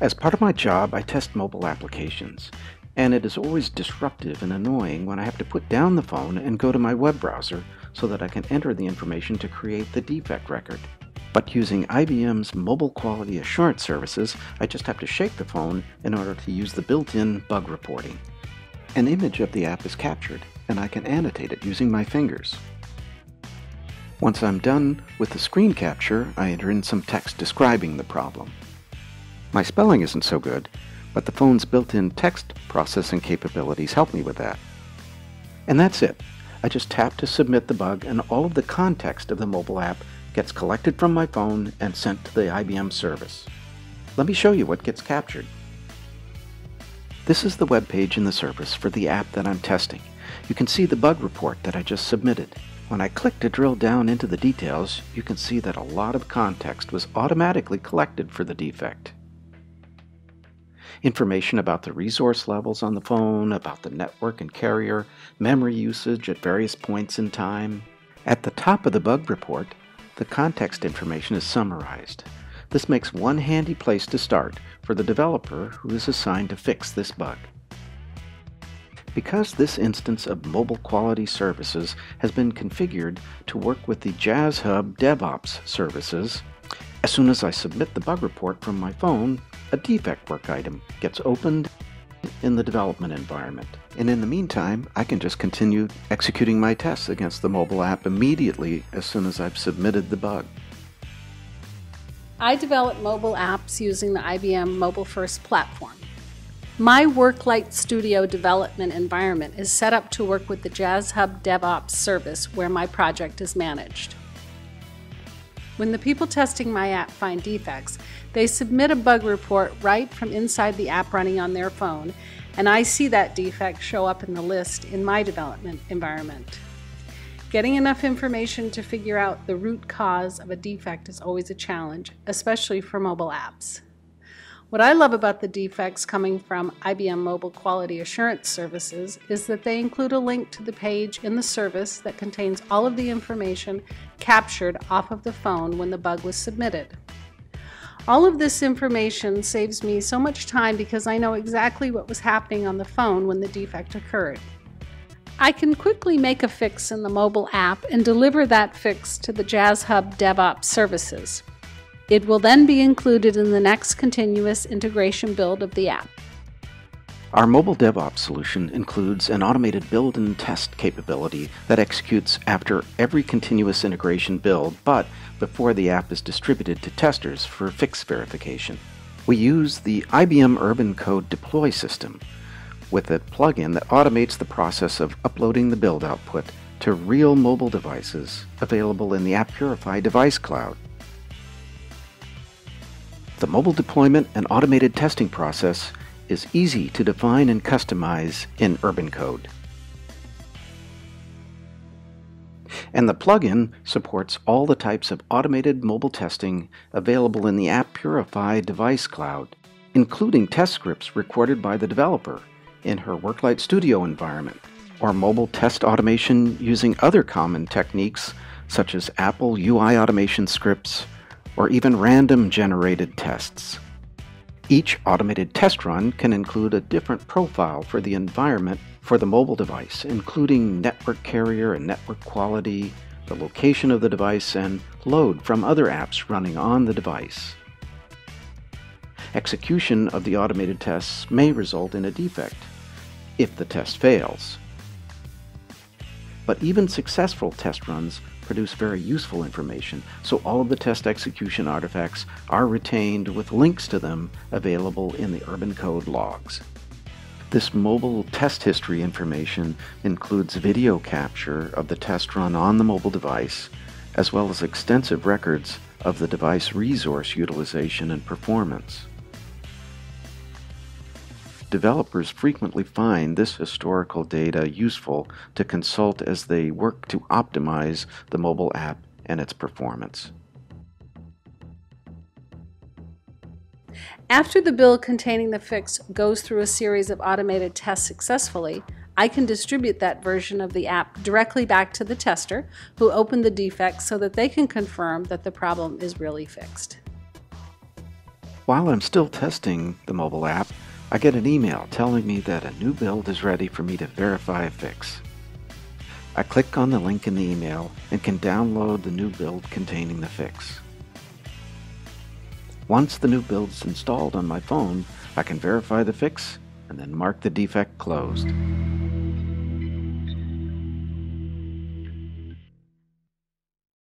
As part of my job, I test mobile applications, and it is always disruptive and annoying when I have to put down the phone and go to my web browser so that I can enter the information to create the defect record. But using IBM's Mobile Quality Assurance services, I just have to shake the phone in order to use the built-in bug reporting. An image of the app is captured, and I can annotate it using my fingers. Once I'm done with the screen capture, I enter in some text describing the problem. My spelling isn't so good, but the phone's built-in text processing capabilities help me with that. And that's it. I just tap to submit the bug and all of the context of the mobile app gets collected from my phone and sent to the IBM service. Let me show you what gets captured. This is the web page in the service for the app that I'm testing. You can see the bug report that I just submitted. When I click to drill down into the details, you can see that a lot of context was automatically collected for the defect. Information about the resource levels on the phone, about the network and carrier, memory usage at various points in time. At the top of the bug report, the context information is summarized. This makes one handy place to start for the developer who is assigned to fix this bug. Because this instance of mobile quality services has been configured to work with the JazzHub DevOps services, as soon as I submit the bug report from my phone, a defect work item gets opened in the development environment. And in the meantime, I can just continue executing my tests against the mobile app immediately as soon as I've submitted the bug. I develop mobile apps using the IBM Mobile First platform. My WorkLight Studio development environment is set up to work with the JazzHub DevOps service where my project is managed. When the people testing my app find defects, they submit a bug report right from inside the app running on their phone, and I see that defect show up in the list in my development environment. Getting enough information to figure out the root cause of a defect is always a challenge, especially for mobile apps. What I love about the defects coming from IBM Mobile Quality Assurance Services is that they include a link to the page in the service that contains all of the information captured off of the phone when the bug was submitted. All of this information saves me so much time because I know exactly what was happening on the phone when the defect occurred. I can quickly make a fix in the mobile app and deliver that fix to the JazzHub DevOps services. It will then be included in the next continuous integration build of the app. Our mobile DevOps solution includes an automated build and test capability that executes after every continuous integration build, but before the app is distributed to testers for fix verification. We use the IBM UrbanCode deploy system with a plugin that automates the process of uploading the build output to real mobile devices available in the Appurify device cloud. The mobile deployment and automated testing process is easy to define and customize in UrbanCode. And the plugin supports all the types of automated mobile testing available in the Appurify device cloud, including test scripts recorded by the developer in her WorkLight Studio environment, or mobile test automation using other common techniques such as Apple UI automation scripts or even random generated tests. Each automated test run can include a different profile for the environment for the mobile device, including network carrier and network quality, the location of the device, and load from other apps running on the device. Execution of the automated tests may result in a defect if the test fails. But even successful test runs produce very useful information, so all of the test execution artifacts are retained with links to them available in the UrbanCode logs. This mobile test history information includes video capture of the test run on the mobile device, as well as extensive records of the device resource utilization and performance. Developers frequently find this historical data useful to consult as they work to optimize the mobile app and its performance. After the build containing the fix goes through a series of automated tests successfully, I can distribute that version of the app directly back to the tester who opened the defect so that they can confirm that the problem is really fixed. While I'm still testing the mobile app, I get an email telling me that a new build is ready for me to verify a fix. I click on the link in the email and can download the new build containing the fix. Once the new build is installed on my phone, I can verify the fix and then mark the defect closed.